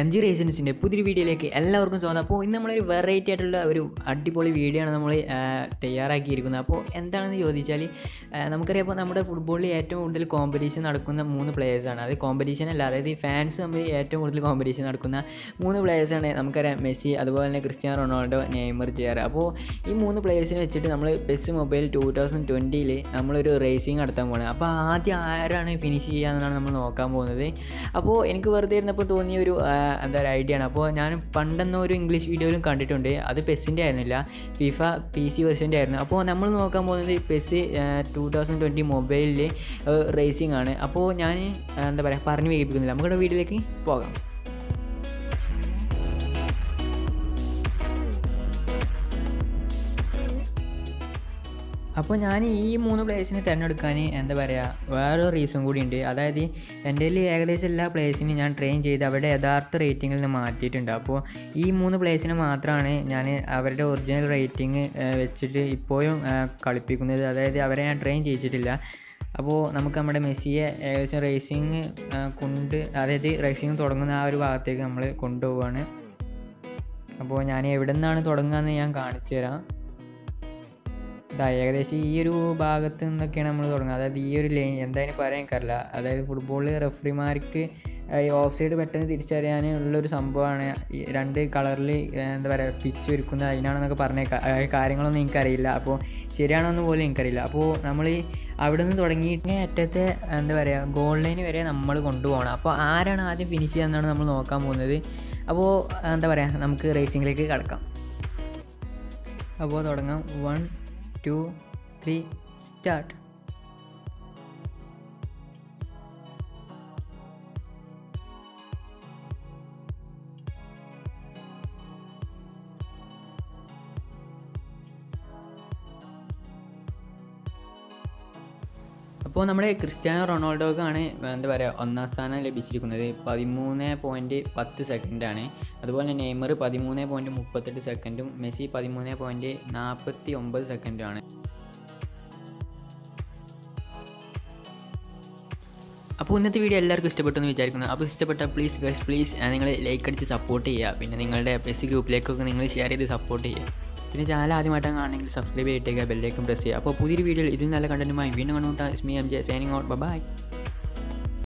M G റേസിൻസിന്റെ പുതിയൊരു വീഡിയോയിലേക്ക് എല്ലാവർക്കും സ്വാഗതം. അപ്പോൾ ഇന്ന് നമ്മളൊരു വെറൈറ്റി ആയിട്ടുള്ള ഒരു അടിപൊളി വീഡിയോ ആണ് നമ്മൾ തയ്യാറാക്കിയിരിക്കുന്നത്. അപ്പോൾ എന്താണെന്ന് ചോദിച്ചാൽ നമുക്കറിയാം നമ്മുടെ ഫുട്ബോളിൽ ഏറ്റവും കൂടുതൽ കോമ്പറ്റീഷൻ നടക്കുന്ന മൂന്ന് പ്ലേയേഴ്സാണ് അത് കോമ്പറ്റീഷൻ അല്ല അതായത് ഈ ഫാൻസ് തമ്മിൽ ഏറ്റവും കൂടുതൽ കോമ്പറ്റീഷൻ നടക്കുന്ന മൂന്ന് പ്ലേയേഴ്സാണ് നമുക്കറിയാം. മെസ്സി അതുപോലെ തന്നെ ക്രിസ്ത്യാനോ റൊണാൾഡോ നെയ്മർ ചെയർ അപ്പോൾ ഈ മൂന്ന് പ്ലേയേഴ്സിനെ വെച്ചിട്ട് നമ്മൾ ബെസ്റ്റ് മൊബൈൽ ടൂ തൗസൻഡ് ട്വന്റിയിൽ നമ്മളൊരു റേസിംഗ് നടത്താൻ പോകുന്നത് അപ്പോൾ ആദ്യം ആരാണ് ഫിനിഷ് ചെയ്യുക എന്നാണ് നമ്മൾ നോക്കാൻ പോകുന്നത്. അപ്പോൾ എനിക്ക് വെറുതെ ഇരുന്നപ്പോൾ തോന്നിയ ഒരു എന്താ പറയുക ഐഡിയ ആണ്. അപ്പോൾ ഞാൻ പണ്ടെന്ന ഒരു ഇംഗ്ലീഷ് വീഡിയോയിലും കണ്ടിട്ടുണ്ട്. അത് പെസ്സിന്റെ ആയിരുന്നില്ല. ഫിഫ പി സി വെർഷന്റെ ആയിരുന്നു. അപ്പോൾ നമ്മൾ നോക്കാൻ പോകുന്നത് പെസ് ടൂ തൗസൻഡ് ട്വന്റി മൊബൈലിൽ റേസിംഗ് ആണ്. അപ്പോൾ ഞാൻ എന്താ പറയുക പറഞ്ഞു വേഗിപ്പിക്കുന്നില്ല നമ്മുടെ വീട്ടിലേക്ക് പോകാം. അപ്പോൾ ഞാൻ ഈ മൂന്ന് പ്ലേസിനെ തിരഞ്ഞെടുക്കാൻ എന്താ പറയുക വേറൊരു റീസൺ കൂടിയുണ്ട്. അതായത് എന്റെ ഏകദേശം എല്ലാ പ്ലേസിനും ഞാൻ ട്രെയിൻ ചെയ്ത് അവരുടെ യഥാർത്ഥ റേറ്റിങ്ങിൽ നിന്ന് മാറ്റിയിട്ടുണ്ട്. അപ്പോൾ ഈ മൂന്ന് പ്ലേസിനെ മാത്രമാണ് ഞാൻ അവരുടെ ഒറിജിനൽ റേറ്റിംഗ് വെച്ചിട്ട് ഇപ്പോഴും കളിപ്പിക്കുന്നത്. അതായത് അവരെ ഞാൻ ട്രെയിൻ ചെയ്യിച്ചിട്ടില്ല. അപ്പോൾ നമുക്ക് നമ്മുടെ മെസ്സിയെ ഏകദേശം റേസിങ് കൊണ്ട് അതായത് റേസിങ് തുടങ്ങുന്ന ആ ഒരു ഭാഗത്തേക്ക് നമ്മൾ കൊണ്ടുപോവുകയാണ് അപ്പോൾ ഞാൻ എവിടെ നിന്നാണ് തുടങ്ങുകയെന്ന് ഞാൻ കാണിച്ചു തരാം ഇതാ ഏകദേശം ഈ ഒരു ഭാഗത്ത് നിന്നൊക്കെയാണ് നമ്മൾ തുടങ്ങുക അതായത് ഈ ഒരു ലൈൻ എന്തായാലും പറയാൻ കറില്ല അതായത് ഫുട്ബോളിൽ റെഫറിമാർക്ക് ഈ ഓഫ് സൈഡ് പെട്ടെന്ന് തിരിച്ചറിയാൻ ഒരു സംഭവമാണ്. രണ്ട് കളറിൽ എന്താ പറയുക പിച്ച് ഒരുക്കുന്നത്. അതിനാണെന്നൊക്കെ പറഞ്ഞ കാര്യങ്ങളൊന്നും എനിക്കറിയില്ല. അപ്പോൾ ശരിയാണെന്ന് പോലും എനിക്കറിയില്ല. അപ്പോൾ നമ്മൾ അവിടെ നിന്ന് തുടങ്ങിയിട്ട് അറ്റത്തെ എന്താ പറയുക ഗോൾ ലൈൻ വരെ നമ്മൾ കൊണ്ടുപോകണം. അപ്പോൾ ആരാണ് ആദ്യം ഫിനിഷ് ചെയ്യുക നമ്മൾ നോക്കാൻ പോകുന്നത്. അപ്പോൾ എന്താ പറയുക നമുക്ക് റേസിങ്ങിലേക്ക് കടക്കാം. അപ്പോൾ തുടങ്ങാം. വൺ ടു ത്രീ സ്റ്റാർട്ട് അപ്പോൾ നമ്മുടെ ക്രിസ്ത്യാനോ റൊണാൾഡോക്കാണ് എന്താ പറയുക ഒന്നാം സ്ഥാനം ലഭിച്ചിരിക്കുന്നത്. പതിമൂന്ന് പോയിന്റ് പത്ത് സെക്കൻഡാണ് അതുപോലെ നെയ്മർ പതിമൂന്ന് പോയിന്റ് മുപ്പത്തെട്ട് സെക്കൻഡും മെസ്സി പതിമൂന്ന് പോയിന്റ് നാൽപ്പത്തി ഒമ്പത് സെക്കൻഡുമാണ് അപ്പോൾ ഇന്നത്തെ വീഡിയോ എല്ലാവർക്കും ഇഷ്ടപ്പെട്ടു എന്ന് വിചാരിക്കുന്നു. അപ്പോൾ ഇഷ്ടപ്പെട്ട പ്ലീസ് ഗൈസ് പ്ലീസ് നിങ്ങൾ ലൈക്ക് അടിച്ച് സപ്പോർട്ട് ചെയ്യുക. പിന്നെ നിങ്ങളുടെ പ്ലസ് ഗ്രൂപ്പിലേക്കൊക്കെ നിങ്ങൾ ഷെയർ ചെയ്ത് സപ്പോർട്ട് ചെയ്യുക. പിന്നെ ചാനൽ ആദ്യമായിട്ടാണ് കാണണമെങ്കിൽ സബ്സ്ക്രൈബ് ചെയ്തിട്ടേക്കുക ബെല്ലേക്കും പ്രസ് ചെയ്യുക. അപ്പോൾ പുതിയൊരു വീഡിയോയിൽ ഇതിൽ നല്ല കണ്ടന്റുമായി വീണ്ടും കണ്ടുമുട്ടാം. ഇസ്മി M J signing out bye